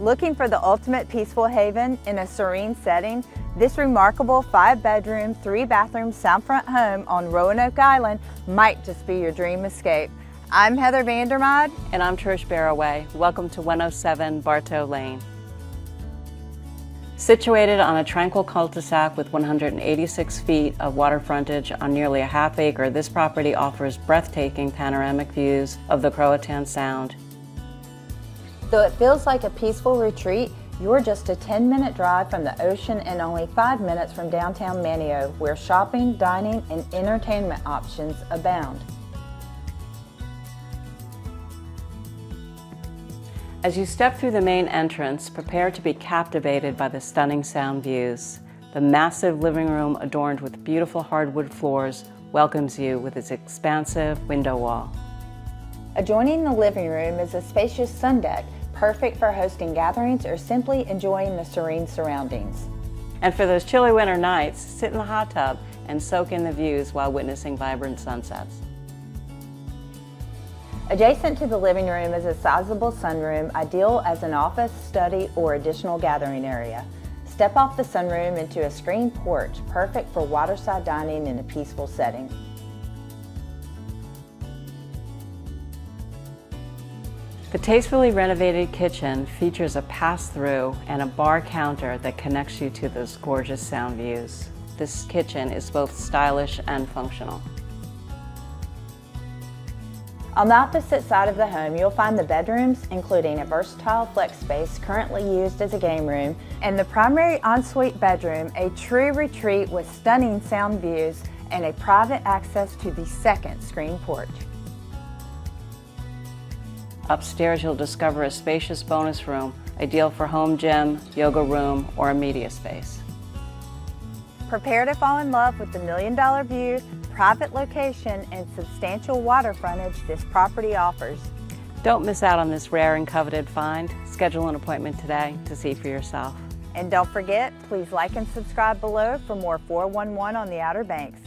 Looking for the ultimate peaceful haven in a serene setting? This remarkable five bedroom, three bathroom soundfront home on Roanoke Island might just be your dream escape. I'm Heather VanderMyde. And I'm Trish Barroway. Welcome to 107 Bartow Lane. Situated on a tranquil cul-de-sac with 186 feet of water frontage on nearly a half acre, this property offers breathtaking panoramic views of the Croatan Sound Though it feels like a peaceful retreat, you're just a 10 minute drive from the ocean and only 5 minutes from downtown Manteo, where shopping, dining, and entertainment options abound. As you step through the main entrance, prepare to be captivated by the stunning sound views. The massive living room adorned with beautiful hardwood floors welcomes you with its expansive window wall. Adjoining the living room is a spacious sun deck perfect for hosting gatherings or simply enjoying the serene surroundings. And for those chilly winter nights, sit in the hot tub and soak in the views while witnessing vibrant sunsets. Adjacent to the living room is a sizable sunroom, ideal as an office, study, or additional gathering area. Step off the sunroom into a screened porch, perfect for waterside dining in a peaceful setting. The tastefully renovated kitchen features a pass-through and a bar counter that connects you to those gorgeous sound views. This kitchen is both stylish and functional. On the opposite side of the home, you'll find the bedrooms, including a versatile flex space currently used as a game room, and the primary ensuite bedroom, a true retreat with stunning sound views and a private access to the second screen porch. Upstairs, you'll discover a spacious bonus room, ideal for home gym, yoga room, or a media space. Prepare to fall in love with the million dollar view, private location, and substantial water frontage this property offers. Don't miss out on this rare and coveted find. Schedule an appointment today to see for yourself. And don't forget, please like and subscribe below for more 411 on the Outer Banks.